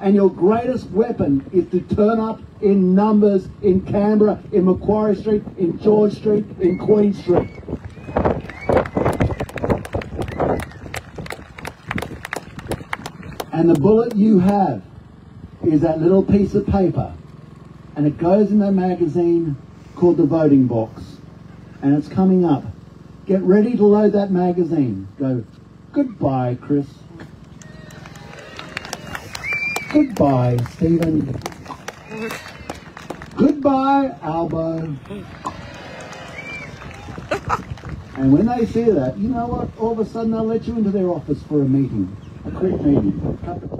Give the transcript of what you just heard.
and your greatest weapon is to turn up in numbers in Canberra, in Macquarie Street, in George Street, in Queen Street. And the bullet you have is that little piece of paper. And it goes in that magazine called The Voting Box. And it's coming up. Get ready to load that magazine. Go, goodbye, Chris. Goodbye, Stephen. Goodbye, Albo. And when they see that, you know what? All of a sudden they'll let you into their office for a meeting, a quick meeting.